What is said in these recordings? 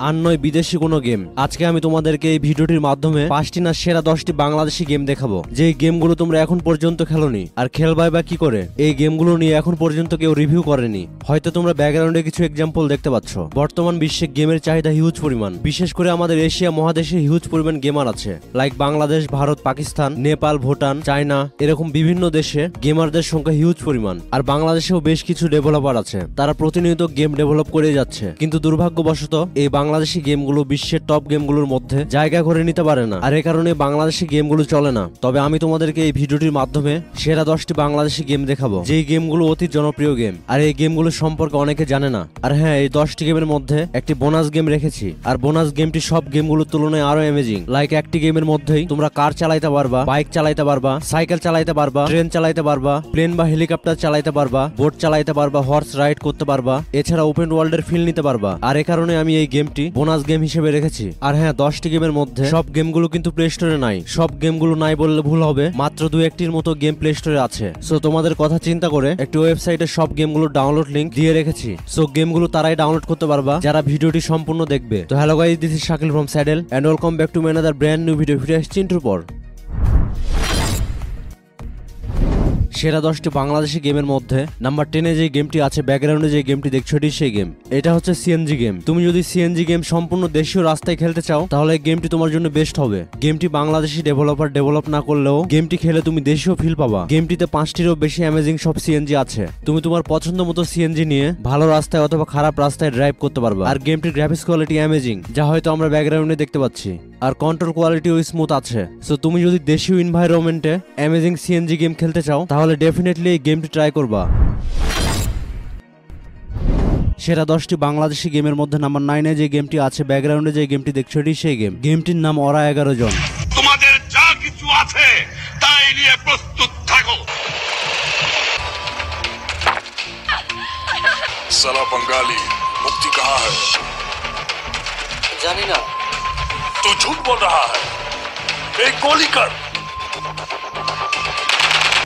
আর নয় বিদেশি কোনো গেম। আজকে আমি তোমাদেরকে এই ভিডিওটির মাধ্যমে পাঁচটি না সেরা দশটি বাংলাদেশি গেম দেখাবো। যে গেমগুলো তোমরা এখন পর্যন্ত খেলোনি। আর খেলবাই বা কি করে? এই গেমগুলো নিয়ে এখন পর্যন্ত কেউ রিভিউ করেনি। হয়তো তোমরা ব্যাকগ্রাউন্ডে কিছু এক্সাম্পল দেখতে পাচ্ছ। বর্তমান বিশ্বে গেমের চাহিদা হিউজ পরিমাণ। বিশেষ করে আমাদের এশিয়া মহাদেশে হিউজ পরিমাণ গেমার আছে। লাইক বাংলাদেশ, ভারত, পাকিস্তান, নেপাল, ভুটান, চায়না, এরকম বিভিন্ন দেশে গেমারদের সংখ্যা হিউজ পরিমাণ। আর বাংলাদেশেও বেশ কিছু ডেভেলপার আছে। তারা প্রতিনিয়ত গেম ডেভেলপ করে যাচ্ছে। কিন্তু দুর্ভাগ্যবশত এই বাংলাদেশি গেমগুলো বিশ্বের টপ গেমগুলোর মধ্যে জায়গা করে নিতে পারে না। আর এ কারণে বাংলাদেশি গেমগুলো চলে না। তবে আমি তোমাদেরকে এই ভিডিওটির মাধ্যমে সেরা দশটি বাংলাদেশি গেম দেখাবো। যেই গেমগুলো অতি জনপ্রিয় গেম। আর এই গেমগুলো সম্পর্কে অনেকে জানে না। আর হ্যাঁ এই দশটি গেমের মধ্যে একটি বোনাস গেম রেখেছি। আর বোনাস গেমটি সব গেমগুলোর তুলনায় আরও অ্যামেজিং লাইক একটি গেমের মধ্যেই তোমরা কার চালাইতে পারবা? বাইক চালাইতে পারবা সাইকেল চালাইতে পারবা ট্রেন চালাইতে পারবা প্লেন বা হেলিকপ্টার চালাইতে পারবা বোট চালাইতে পারবা হর্স রাইড করতে পারবা। এছাড়া ওপেন ওয়ার্ল্ডের ফিল নিতে পারবা। আর এ কারণে আমি এই গেমটি বোনাস গেম হিসেবে রেখেছি। আর হ্যাঁ দশটি গেমের মধ্যে সব গেমগুলো কিন্তু প্লে স্টোরে নাই। সব গেমগুলো নাই বললে ভুল হবে। মাত্র দু একটির মতো গেম প্লে স্টোরে আছে। সো তোমাদের কথা চিন্তা করে একটি ওয়েবসাইটে সব গেমগুলোর ডাউনলোড লিঙ্ক দিয়ে রেখেছি। সো গেমগুলো তারাই ডাউনলোড করতে পারবা। যারা ভিডিওটি সম্পূর্ণ দেখবে। তো hello guys this is Shakil from Saddle and welcome back to another brand new video ফিরে আসছি ইন্টুর পর। সেরা দশটি বাংলাদেশি গেমের মধ্যে নাম্বার টেনে যে গেমটি আছে ব্যাকগ্রাউন্ডে যে গেমটি দেখছ এটি সেই গেম এটা হচ্ছে সিএনজি গেম তুমি যদি সিএনজি গেম সম্পূর্ণ দেশীয় রাস্তায় খেলতে চাও, তাহলে গেমটি তোমার জন্য বেস্ট হবে। গেমটি বাংলাদেশি ডেভেলপার ডেভেলপ না করলেও গেমটি খেলে তুমি দেশীয় ফিল পাবা। গেমটিতে পাঁচটিরও বেশি অ্যামেজিং সব সিএনজি আছে। তুমি তোমার পছন্দ মতো সিএনজি নিয়ে ভালো রাস্তায় অথবা খারাপ রাস্তায় ড্রাইভ করতে পারবা। আর গেমটির গ্রাফিক্স কোয়ালিটি অ্যামেজিং যা হয়তো আমরা ব্যাকগ্রাউন্ডে দেখতে পাচ্ছি। আর কন্ট্রোল কোয়ালিটিও স্মুথ আছে। সো তুমি যদি দেশীয় এনভায়রনমেন্টে অ্যামেজিং সিএনজি গেম খেলতে চাও তাহলে ডেফিনেটলি এই গেমটি ট্রাই করবা। সেরা দশটি বাংলাদেশি গেমের মধ্যে নাম্বার নাইনে যে গেমটি আছে ব্যাকগ্রাউন্ডে যে গেমটি দেখছ এটি সেই গেম গেমটির নাম অরা এগারো জন। তোমাদের যা কিছু আছে তাই নিয়ে প্রস্তুত থাকো। মুক্তি কাহা হ্যাঁ জানি না। तू झूठ बोल रहा है। एक गोली कर।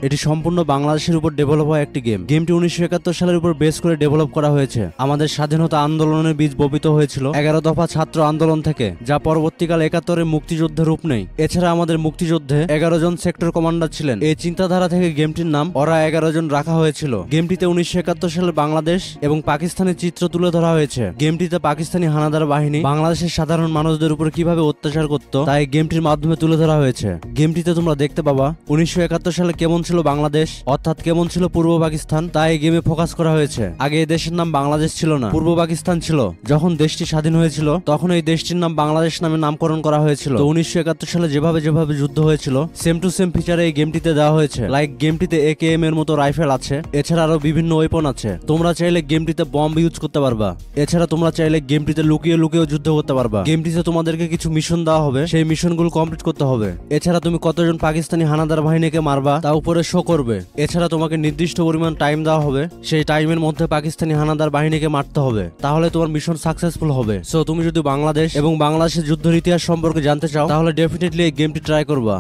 এটি সম্পূর্ণ বাংলাদেশের উপর ডেভেলপ হয় একটি গেম গেমটি উনিশশো একাত্তর সালের উপর বেস করে ডেভেলপ করা হয়েছে। আমাদের স্বাধীনতা আন্দোলনের বীজ বপিত হয়েছিল এগারো দফা ছাত্র আন্দোলন থেকে, যা পরবর্তীকাল একাত্তরের মুক্তিযুদ্ধের রূপ নেই এছাড়া আমাদের মুক্তিযুদ্ধে এগারো জন সেক্টর কমান্ডার ছিলেন। এই চিন্তাধারা থেকে গেমটির নাম ওরা এগারো জন রাখা হয়েছিল। গেমটিতে উনিশশো একাত্তর সালে বাংলাদেশ এবং পাকিস্তানের চিত্র তুলে ধরা হয়েছে। গেমটিতে পাকিস্তানি হানাদার বাহিনী বাংলাদেশের সাধারণ মানুষদের উপর কীভাবে অত্যাচার করত তাই গেমটির মাধ্যমে তুলে ধরা হয়েছে। গেমটিতে তোমরা দেখতে পাবা, উনিশশো একাত্তর সালে কেমন বাংলাদেশ, অর্থাৎ কেমন ছিল পূর্ব পাকিস্তান তাই এই গেমে ফোকাস করা হয়েছে। আগে এই দেশের নাম বাংলাদেশ ছিল না। পূর্ব পাকিস্তান ছিল। যখন দেশটি স্বাধীন হয়েছিল, তখন এই দেশটির নাম বাংলাদেশ নামে নামকরণ করা হয়েছিল। তো উনিশশো একাত্তর সালে যেভাবে যেভাবে যুদ্ধ হয়েছিল সেম টু সেম ফিচারে এই গেমটিতে দেওয়া হয়েছে। লাইক গেমটিতে এ কে এম এর মতো রাইফেল আছে, এছাড়া আরও বিভিন্ন ওয়েপন আছে। তোমরা চাইলে গেমটিতে বম্ব ইউজ করতে পারবা। এছাড়া তোমরা চাইলে গেমটিতে লুকিয়ে লুকিয়ে যুদ্ধ করতে পারবা। গেমটিতে তোমাদেরকে কিছু মিশন দেওয়া হবে, সেই মিশনগুলো কমপ্লিট করতে হবে। এছাড়া তুমি কতজন পাকিস্তানি হানাদার বাহিনীকে মারবা, তা উপরে তোমাদের শো করবে। এছাড়া তোমাকে নির্দিষ্ট পরিমাণ টাইম দেওয়া হবে। সেই টাইমের মধ্যে পাকিস্তানি হানাদার বাহিনীকে মারতে হবে। তাহলে তোমার মিশন সাকসেসফুল হবে। সো তুমি যদি বাংলাদেশ এবং বাংলাদেশের যুদ্ধের ইতিহাস সম্পর্কে জানতে চাও, তাহলে ডেফিনেটলি এই গেমটি ট্রাই করবা।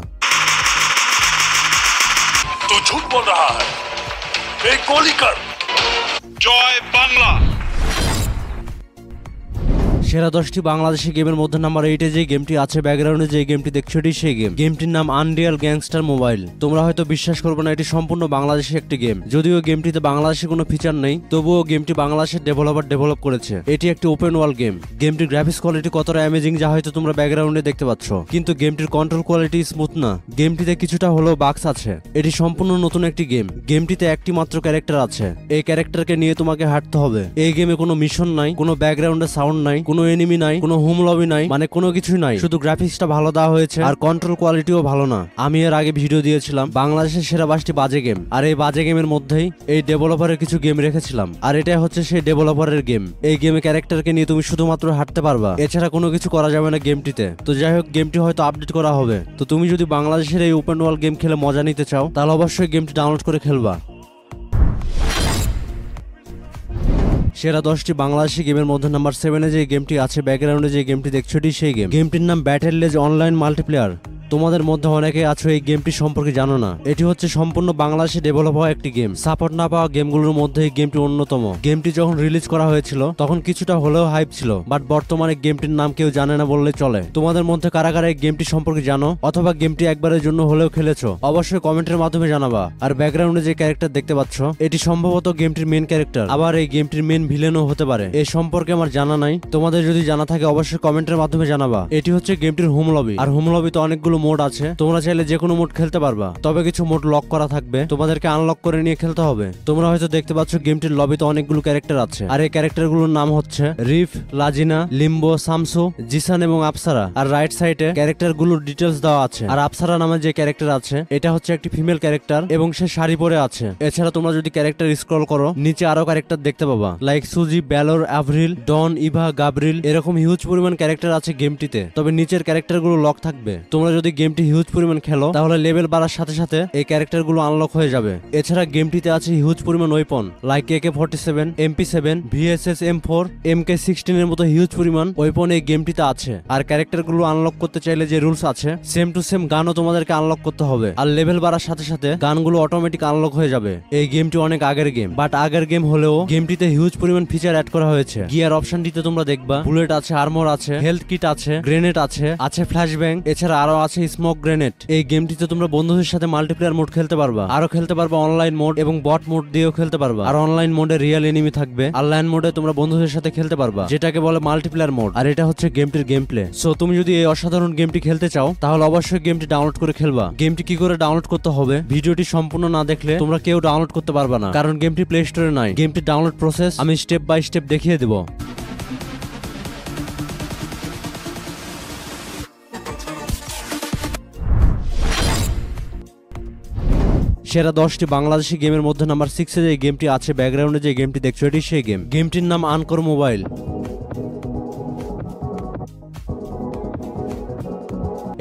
জয় বাংলা। সেরা দশটি বাংলাদেশি গেমের মধ্যে নাম্বার এইটে যে গেমটি আছে ব্যাকগ্রাউন্ডে যে গেমটি দেখছ, এটি সেই গেম। গেমটির নাম আনরিয়াল গ্যাংস্টার মোবাইল তোমরা হয়তো বিশ্বাস করবে না, এটি সম্পূর্ণ বাংলাদেশি একটি গেম। যদিও গেমটিতে বাংলাদেশে কোনো ফিচার নেই, তবুও গেমটি বাংলাদেশের ডেভেলপার ডেভেলপ করেছে। এটি একটি ওপেন ওয়ার্ল্ড গেম গেমটির গ্রাফিক্স কোয়ালিটি কতটা অ্যামেজিং যা হয়তো তোমরা ব্যাকগ্রাউন্ডে দেখতে পাচ্ছ। কিন্তু গেমটির কন্ট্রোল কোয়ালিটি স্মুথ না। গেমটিতে কিছুটা হলেও বাক্স আছে। এটি সম্পূর্ণ নতুন একটি গেম গেমটিতে একটি মাত্র ক্যারেক্টার আছে। এই ক্যারেক্টারকে নিয়ে তোমাকে হাঁটতে হবে। এই গেমে কোনো মিশন নাই, কোনো ব্যাকগ্রাউন্ডে সাউন্ড নাই, কোনো এনিমি নাই কোনো হোম লবি নাই মানে কোনো কিছুই নাই। শুধু গ্রাফিক্সটা ভালো দেওয়া হয়েছে আর কন্ট্রোল কোয়ালিটিও ভালো না। আমি এর আগে ভিডিও দিয়েছিলাম বাংলাদেশের সেরা পাঁচটি বাজে গেম আর এই বাজে গেমের মধ্যেই এই ডেভেলপারের কিছু গেম রেখেছিলাম। আর এটা হচ্ছে সেই ডেভেলপারের গেম এই গেমে ক্যারেক্টারকে নিয়ে তুমি শুধুমাত্র হাঁটতে পারবা। এছাড়া কোনো কিছু করা যাবে না গেমটিতে তো যাই হোক গেমটি হয়তো আপডেট করা হবে। তো তুমি যদি বাংলাদেশের এই ওপেন ওয়ার্ল্ড গেম খেলে মজা নিতে চাও তাহলে অবশ্যই গেমটি ডাউনলোড করে খেলবা। সেরা দশটি বাংলাদেশি গেমের মধ্যে নাম্বার সেভেনে যে গেমটি আছে ব্যাকগ্রাউন্ডে যে গেমটি দেখছোটি সেই গেম গেমটির নাম ব্যাটেল লেজ অনলাইন মাল্টিপ্লেয়ার তোমাদের মধ্যে অনেকে আছো এই গেমটি সম্পর্কে জানো না। এটি হচ্ছে সম্পূর্ণ বাংলাদেশে ডেভেলপ হওয়া একটি গেম সাপোর্ট না পাওয়া গেমগুলোর মধ্যে এই গেমটি অন্যতম। গেমটি যখন রিলিজ করা হয়েছিল, তখন কিছুটা হলেও হাইপ ছিল বাট বর্তমানে গেমটির নাম কেউ জানে না বললে চলে। তোমাদের মধ্যে কারা কারা এই গেমটি সম্পর্কে জানো, অথবা গেমটি একবারের জন্য হলেও খেলেছো, অবশ্যই কমেন্টের মাধ্যমে জানাবা। আর ব্যাকগ্রাউন্ডে যে ক্যারেক্টার দেখতে পাচ্ছ, এটি সম্ভবত গেমটির মেন ক্যারেক্টার আবার এই গেমটির মেন ভিলেনও হতে পারে। এ সম্পর্কে আমার জানা নাই। তোমাদের যদি জানা থাকে, অবশ্যই কমেন্টের মাধ্যমে জানাবা। এটি হচ্ছে গেমটির হোম লবি আর হোম লবিতে অনেকগুলো মোড আছে, তোমরা চাইলে যে কোনো মোড খেলতে পারবা। তবে কিছু মোড লক করা থাকবে, তোমাদেরকে আনলক করে নিয়ে খেলতে হবে। তোমরা হয়তো দেখতে পাচ্ছ গেমটির লবিতে অনেকগুলো ক্যারেক্টার আছে। আর এই ক্যারেক্টারগুলোর নাম হচ্ছে রিফ, লাজিনা, লিম্বো, সামসু, জিসান এবং আপসারা। আর রাইট সাইডে ক্যারেক্টারগুলোর ডিটেলস দেওয়া আছে। আর আপসারা নামে যে ক্যারেক্টার আছে, এটা হচ্ছে একটি ফিমেল ক্যারেক্টার এবং সে শাড়ি পরে আছে। এছাড়া তোমরা যদি ক্যারেক্টার স্ক্রল করো, নিচে আরও ক্যারেক্টার দেখতে পাবা। লাইক সুজি, ব্যালোর অ্যাভরিল ডন, ইভা, গাবরিল, এরকম হিউজ পরিমাণ ক্যারেক্টার আছে গেমটিতে। তবে নিচের ক্যারেক্টারগুলো লক থাকবে। তোমরা যদি গেমটি হিউজ পরিমাণ খেলো, তাহলে লেভেল বাড়ার সাথে সাথে এই ক্যারেক্টারগুলো আনলক হয়ে যাবে। এছাড়া গেমটিতে আছে হিউজ পরিমাণ weapon like AK forty seven MP seven VSS M four M K sixteen এর মতো হিউজ পরিমাণ ওয়েপন এই গেমটিতে আছে। আর ক্যারেক্টারগুলো আনলক করতে চাইলে যে রুলস আছে সেম টু সেম গানও তোমাদেরকে আনলক করতে হবে। আর লেভেল বাড়ার সাথে সাথে গানগুলো অটোমেটিক আনলক হয়ে যাবে। এই গেমটি অনেক আগের গেম বাট আগের গেম হলেও গেমটিতে হিউজ পরিমাণ ফিচার অ্যাড করা হয়েছে। গিয়ার অপশনটিতে তোমরা দেখবা বুলেট আছে আর্মর আছে হেলথ কিট আছে গ্রেনেড আছে আছে ফ্ল্যাশ ব্যাং এছাড়া আরও আছে। Smoke grenade. এই গেমটিতে তোমরা বন্ধুদের সাথে মাল্টিপ্লেয়ার মোড খেলতে পারবা। আরও খেলতে পারবা অনলাইন মোড এবং বট মোড দিয়েও খেলতে পারবা। আর অনলাইন মোডে রিয়েল এনিমি থাকবে। আর লাইন মোডে তোমরা বন্ধুদের সাথে খেলতে পারবা। যেটাকে বলে মাল্টিপ্লেয়ার মোড আর এটা হচ্ছে গেমটির গেম প্লে সো তুমি যদি এই অসাধারণ গেমটি খেলতে চাও, তাহলে অবশ্যই গেমটি ডাউনলোড করে খেলবা। গেমটি কি করে ডাউনলোড করতে হবে, ভিডিওটি সম্পূর্ণ না দেখলে তোমরা কেউ ডাউনলোড করতে পারবা না। কারণ গেমটি প্লে স্টোরে নাই। গেমটি ডাউনলোড প্রসেস আমি স্টেপ বাই স্টেপ দেখিয়ে দেবো। সেরা দশটি বাংলাদেশি গেমের মধ্যে নাম্বার সিক্সে যে গেমটি আছে ব্যাকগ্রাউন্ডে যে গেমটি দেখছ, এটি সেই গেম। গেমটির নাম আনকর মোবাইল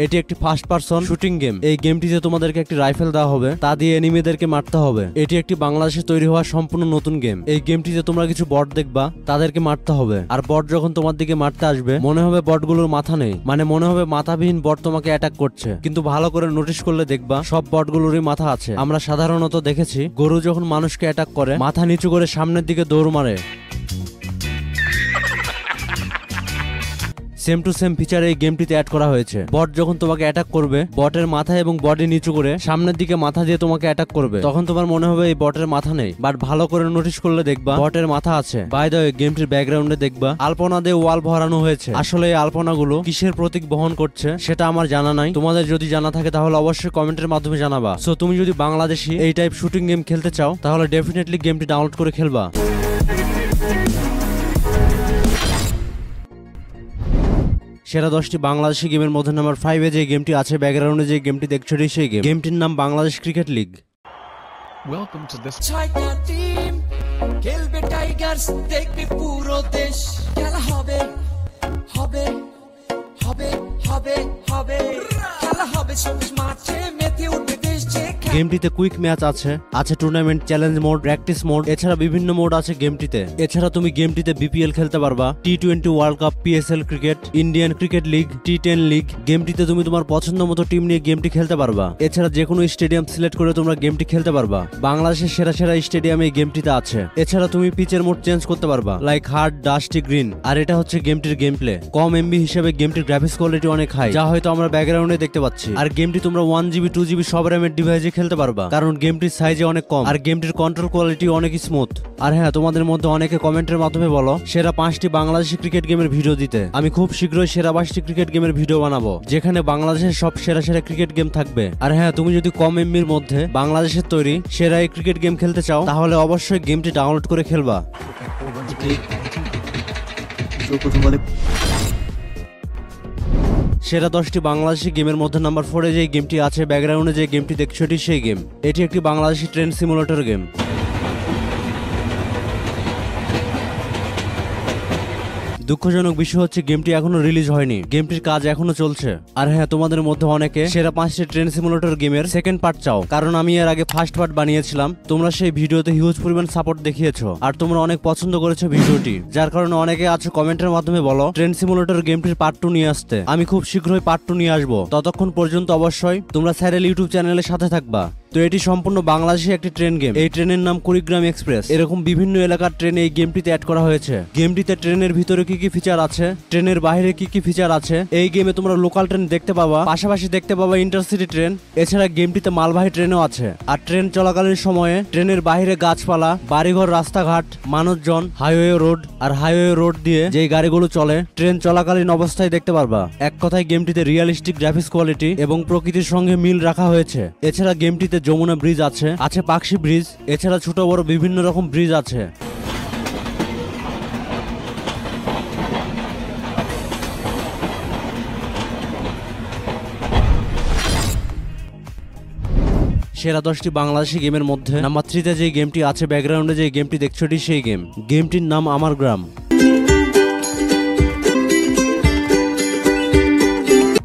এটি একটি ফার্স্ট পার্সন শুটিং গেম এই গেমটিতে তোমাদেরকে একটি রাইফেল দেওয়া হবে, তা দিয়ে এনিমিদেরকে মারতে হবে। এটি একটি বাংলাদেশে তৈরি হওয়া সম্পূর্ণ নতুন গেম এই গেমটিতে তোমরা কিছু বট দেখবা, তাদেরকে মারতে হবে। আর বট যখন তোমার দিকে মারতে আসবে, মনে হবে বটগুলোর মাথা নেই। মানে মনে হবে মাথাবিহীন বট তোমাকে অ্যাটাক করছে। কিন্তু ভালো করে নোটিশ করলে দেখবা, সব বটগুলোরই মাথা আছে। আমরা সাধারণত দেখেছি, গরু যখন মানুষকে অ্যাটাক করে, মাথা নিচু করে সামনের দিকে দৌড় মারে। সেম টু সেম ফিচার এই গেমটিতে অ্যাড করা হয়েছে। বট যখন তোমাকে অ্যাটাক করবে বটের মাথা এবং বডি নিচু করে সামনের দিকে মাথা দিয়ে তোমাকে অ্যাটাক করবে। তখন তোমার মনে হবে এই বটের মাথা নেই। বাট ভালো করে নোটিস করলে দেখবা বটের মাথা আছে। বাই দ্য গেমটির ব্যাকগ্রাউন্ডে দেখবা আলপনা দিয়ে ওয়াল ভরানো হয়েছে। আসলে এই আলপনাগুলো কিসের প্রতীক বহন করছে সেটা আমার জানা নাই। তোমাদের যদি জানা থাকে তাহলে অবশ্যই কমেন্টের মাধ্যমে জানাবা। সো তুমি যদি বাংলাদেশি এই টাইপ শুটিং গেম খেলতে চাও, তাহলে ডেফিনেটলি গেমটি ডাউনলোড করে খেলবা। সেরা দশটি বাংলাদেশি গেমের মধ্যে নাম্বার ফাইভে যে গেমটি আছে ব্যাকগ্রাউন্ডে যে গেমটি দেখছ সেই গেম। গেমটির নাম Bangladesh cricket league welcome to this ছয়টা টিম খেলবে টাইগার্স দেখবে পুরো দেশ। খেলা হবে হবে হবে হবে হবে। খেলা হবে সবুজ মাঠে মেতে উঠবে গেমটিতে কুইক ম্যাচ আছে আছে tournament, challenge mode, practice mode, এছাড়া বিভিন্ন মোড আছে গেমটিতে। এছাড়া তুমি গেমটিতে বিপিএল খেলতে পারবা T twenty world cup PSL cricket Indian cricket league T ten league গেমটিতে তুমি তোমার পছন্দ মতো টিম নিয়ে গেমটি খেলতে পারবা। এছাড়া যে কোনো স্টেডিয়াম সিলেক্ট করে তোমরা গেমটি খেলতে পারবা। বাংলাদেশের সেরা সেরা স্টেডিয়াম এই গেমটিতে আছে। এছাড়া তুমি পিচের মোড চেঞ্জ করতে পারবা লাইক হার্ড ডাস্টি গ্রিন আর এটা হচ্ছে গেমটির গেম প্লে কম এমবি হিসেবে গেমটির গ্রাফিক্স কোয়ালিটি অনেক হাই যা হয়তো আমরা ব্যাকগ্রাউন্ডে দেখতে পাচ্ছি। আর গেমটি তোমরা ওয়ান জিবি টু জিবি সব র্যামের ডিভাইসে খেলতে পারবা। কারণ গেমটির সাইজে অনেক কম। আর গেমটির কন্ট্রোল কোয়ালিটি অনেক স্মুথ আর হ্যাঁ তোমাদের মধ্যে অনেকে কমেন্টের মাধ্যমে বলো, সেরা পাঁচটি বাংলাদেশি ক্রিকেট গেমের ভিডিও দিতে। আমি খুব শীঘ্রই সেরা পাঁচটি ক্রিকেট গেমের ভিডিও বানাবো, যেখানে বাংলাদেশের সব সেরা সেরা ক্রিকেট গেম থাকবে। আর হ্যাঁ তুমি যদি কম এমবির মধ্যে বাংলাদেশের তৈরি সেরা এই ক্রিকেট গেম খেলতে চাও, তাহলে অবশ্যই গেমটি ডাউনলোড করে খেলবা। সেরা দশটি বাংলাদেশি গেমের মধ্যে নাম্বার ফোরে যে গেমটি আছে ব্যাকগ্রাউন্ডে যে গেমটি দেখছ, এটি সেই গেম। এটি একটি বাংলাদেশি ট্রেন সিমুলেটর গেম দুঃখজনক বিষয় হচ্ছে গেমটি এখনও রিলিজ হয়নি। গেমটির কাজ এখনও চলছে। আর হ্যাঁ তোমাদের মধ্যে অনেকে সেরা পাঁচটি ট্রেন সিমুলেটর গেমের সেকেন্ড পার্ট চাও। কারণ আমি এর আগে ফার্স্ট পার্ট বানিয়েছিলাম। তোমরা সেই ভিডিওতে হিউজ পরিমাণ সাপোর্ট দেখিয়েছো। আর তোমরা অনেক পছন্দ করেছ ভিডিওটি। যার কারণে অনেকে আছো কমেন্টের মাধ্যমে বলো ট্রেন সিমুলেটর গেমটির পার্ট টু নিয়ে আসতে। আমি খুব শীঘ্রই পার্ট টু নিয়ে আসব। ততক্ষণ পর্যন্ত অবশ্যই তোমরা স্যারেল ইউটিউব চ্যানেলের সাথে থাকবা। তো এটি সম্পূর্ণ বাংলাদেশি একটি ট্রেন গেম। এই ট্রেনের নাম কুড়িগ্রাম এক্সপ্রেস। এরকম বিভিন্ন এলাকার ট্রেন এই গেমটিতে অ্যাড করা হয়েছে। গেমটিতে ট্রেনের ভিতরে কি কি ফিচার আছে? ট্রেনের বাইরে কি কি ফিচার আছে? এই গেমে তোমরা লোকাল ট্রেন দেখতে পাবা। পাশাপাশি দেখতে পাবা ইন্টারসিটি ট্রেন এছাড়া গেমটিতে মালবাহী ট্রেনও আছে। আর ট্রেন চলাকালীন সময়ে ট্রেনের বাইরে গাছপালা, বাড়িঘর, রাস্তাঘাট, মানুষজন হাইওয়ে রোড আর হাইওয়ে রোড দিয়ে যেই গাড়িগুলো চলে ট্রেন চলাকালীন অবস্থায় দেখতে পারবা। এক কথায় গেমটিতে রিয়েলিস্টিক গ্রাফিক্স কোয়ালিটি এবং প্রকৃতির সঙ্গে মিল রাখা হয়েছে। এছাড়া গেমটিতে যমুনা ব্রিজ আছে আছে পাকশি ব্রিজ, এছাড়া ছোট বড় বিভিন্ন রকম ব্রিজ আছে। সেরা দশটি বাংলাদেশি গেমের মধ্যে নাম্বার থ্রিতে যে গেমটি আছে ব্যাকগ্রাউন্ডে যে গেমটি দেখছ সেই গেম। গেমটির নাম আমার গ্রাম।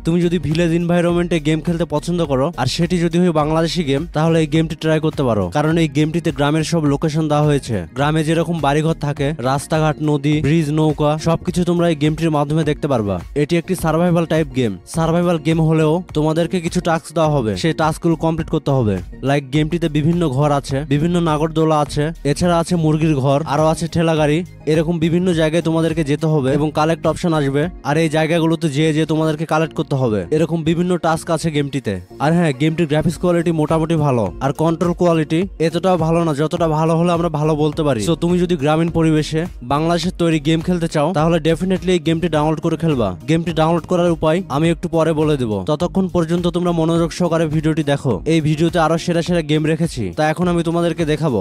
তুমি যদি ভিলেজ এনভায়রনমেন্টে গেম খেলতে পছন্দ করো, আর সেটি যদি হয় বাংলাদেশি গেম তাহলে এই গেমটি ট্রাই করতে পারো। কারণ এই গেমটিতে গ্রামের সব লোকেশন দেওয়া হয়েছে। গ্রামে যেরকম বাড়িঘর থাকে, রাস্তাঘাট, নদী ব্রিজ নৌকা, সবকিছু তোমরা এই গেমটির মাধ্যমে দেখতে পারবা। এটি একটি survival type game survival game হলেও তোমাদেরকে কিছু টাস্ক দেওয়া হবে। সেই টাস্কগুলো কমপ্লিট করতে হবে। লাইক গেমটিতে বিভিন্ন ঘর আছে, বিভিন্ন নাগরদোলা আছে, এছাড়া আছে মুরগির ঘর, আরও আছে ঠেলা গাড়ি। এরকম বিভিন্ন জায়গায় তোমাদেরকে যেতে হবে এবং কালেক্ট অপশন আসবে। আর এই জায়গাগুলোতে যেয়ে যে তোমাদেরকে কালেক্ট করতে হবে। এরকম বিভিন্ন টাস্ক আছে গেমটিতে আর হ্যাঁ গেমটির গ্রাফিক্স কোয়ালিটি মোটামুটি ভালো। আর কন্ট্রোল কোয়ালিটি এতটাও ভালো না, যতটা ভালো হলে আমরা ভালো বলতে পারি। তো তুমি যদি গ্রামীণ পরিবেশে বাংলাদেশের তৈরি গেম খেলতে চাও, তাহলে ডেফিনেটলি এই গেমটি ডাউনলোড করে খেলবা। গেমটি ডাউনলোড করার উপায় আমি একটু পরে বলে দেবো। ততক্ষণ পর্যন্ত তোমরা মনোযোগ সহকারে ভিডিওটি দেখো। এই ভিডিওতে আরও সেরা সেরা গেম রেখেছি। তা এখন আমি তোমাদেরকে দেখাবো।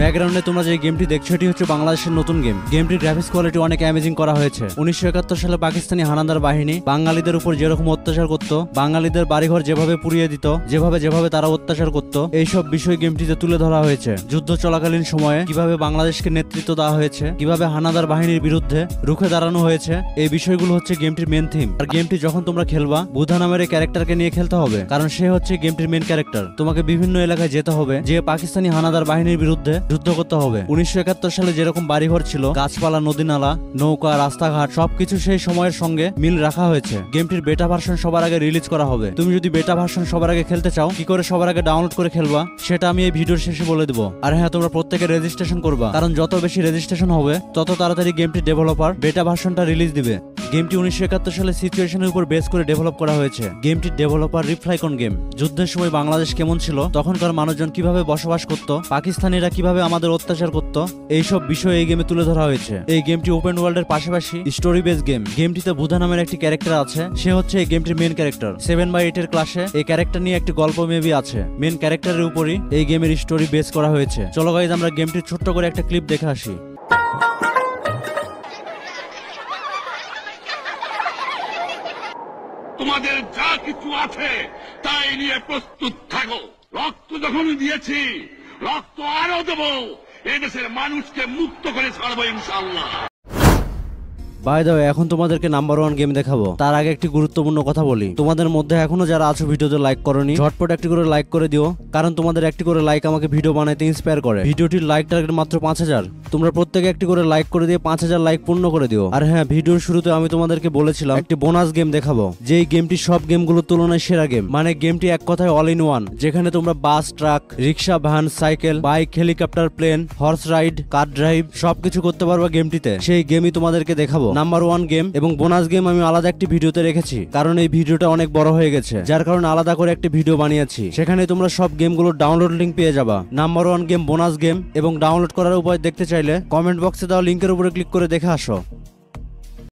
ব্যাকগ্রাউন্ডে তোমরা যে গেমটি দেখছ, এটি হচ্ছে বাংলাদেশের নতুন গেম। গেমটির গ্রাফিক্স কোয়ালিটি অনেক অ্যামেজিং করা হয়েছে। উনিশশো একাত্তর সালে পাকিস্তানি হানাদার বাহিনী বাঙালিদের উপর যেরকম অত্যাচার করত, বাঙালিদের বাড়িঘর যেভাবে পুড়িয়ে দিত, যেভাবে যেভাবে তারা অত্যাচার করত, এইসব বিষয় গেমটিতে তুলে ধরা হয়েছে। যুদ্ধ চলাকালীন সময়ে কীভাবে বাংলাদেশকে নেতৃত্ব দেওয়া হয়েছে, কীভাবে হানাদার বাহিনীর বিরুদ্ধে রুখে দাঁড়ানো হয়েছে, এই বিষয়গুলো হচ্ছে গেমটির মেন থিম আর গেমটি যখন তোমরা খেলবা, বুধা নামের এই ক্যারেক্টারকে নিয়ে খেলতে হবে, কারণ সে হচ্ছে গেমটির মেন ক্যারেক্টার তোমাকে বিভিন্ন এলাকায় যেতে হবে যে পাকিস্তানি হানাদার বাহিনীর বিরুদ্ধে যুদ্ধ করতে হবে। উনিশশো একাত্তর সালে যেরকম বাড়িঘর ছিল, গাছপালা নদী নালা নৌকা, রাস্তাঘাট, সবকিছু সেই সময়ের সঙ্গে মিল রাখা হয়েছে। গেমটির বেটা ভার্সন সবার আগে রিলিজ করা হবে। তুমি যদি বেটা ভার্সন সবার আগে খেলতে চাও, কি করে সবার আগে ডাউনলোড করে খেলবা, সেটা আমি এই ভিডিওর শেষে বলে দেবো। আর হ্যাঁ তোমরা প্রত্যেকে রেজিস্ট্রেশন করবা, কারণ যত বেশি রেজিস্ট্রেশন হবে, তত তাড়াতাড়ি গেমটি ডেভেলপার বেটা ভার্সনটা রিলিজ দিবে। গেমটি উনিশশো একাত্তর সালে সিচুয়েশনের উপর বেস করে ডেভেলপ করা হয়েছে। গেমটির ডেভেলপার রিফ্লাইকন গেম যুদ্ধের সময় বাংলাদেশ কেমন ছিল, তখনকার মানুষজন কীভাবে বসবাস করত, পাকিস্তানিরা কীভাবে আমাদের অত্যাচার করত, এইসব বিষয় এই গেমে তুলে ধরা হয়েছে। এই গেমটি ওপেন ওয়ার্ল্ডের পাশাপাশি স্টোরি বেস গেম গেমটিতে বুধা নামের একটি ক্যারেক্টার আছে, সে হচ্ছে এই গেমটির মেন ক্যারেক্টার সেভেন বাই এইটের ক্লাসে এই ক্যারেক্টার নিয়ে একটি গল্প মেবি আছে। মেন ক্যারেক্টারের উপরই এই গেমের স্টোরি বেস করা হয়েছে। চলো গাইজ আমরা গেমটির ছোট্ট করে একটা ক্লিপ দেখে আসি। তোমাদের যা কিছু আছে, তাই নিয়ে প্রস্তুত থাকো। রক্ত যখন দিয়েছি রক্ত আরও দেব। এদেশের মানুষকে মুক্ত করে ছাড়বো ইনশাল্লাহ বাই দাও এখন তোমাদেরকে নাম্বার ওয়ান গেম দেখাবো। তার আগে একটি গুরুত্বপূর্ণ কথা বলি। তোমাদের মধ্যে এখনও যারা আছো ভিডিওতে লাইক করনি, ঝটপট একটি করে লাইক করে দিও। কারণ তোমাদের একটি করে লাইক আমাকে ভিডিও বানাইতে ইন্সপায়ার করে। ভিডিওটির লাইক টার্গেট মাত্র পাঁচ হাজার। তোমরা প্রত্যেকে একটি করে লাইক করে দিয়ে পাঁচ হাজার লাইক পূর্ণ করে দিও। আর হ্যাঁ ভিডিওর শুরুতে আমি তোমাদেরকে বলেছিলাম, একটি বোনাস গেম দেখাবো। যেই গেমটি সব গেমগুলোর তুলনায় সেরা গেম মানে গেমটি এক কথায় অল ইন ওয়ান যেখানে তোমরা bus truck rickshaw van cycle bike helicopter plane horse ride car drive সবকিছু করতে পারবা গেমটিতে সেই গেমই তোমাদেরকে দেখাবো। নাম্বার ওয়ান গেম এবং বোনাস গেম আমি আলাদা একটি ভিডিওতে রেখেছি, কারণ এই ভিডিওটা অনেক বড় হয়ে গেছে, যার কারণে আলাদা করে একটি ভিডিও বানিয়েছি। সেখানে তোমরা সব গেমগুলোর ডাউনলোড লিঙ্ক পেয়ে যাবা। Number one game bonus game এবং ডাউনলোড করার উপায় দেখতে চাইলে কমেন্ট বক্সে দেওয়া লিঙ্কের উপরে ক্লিক করে দেখে আসো।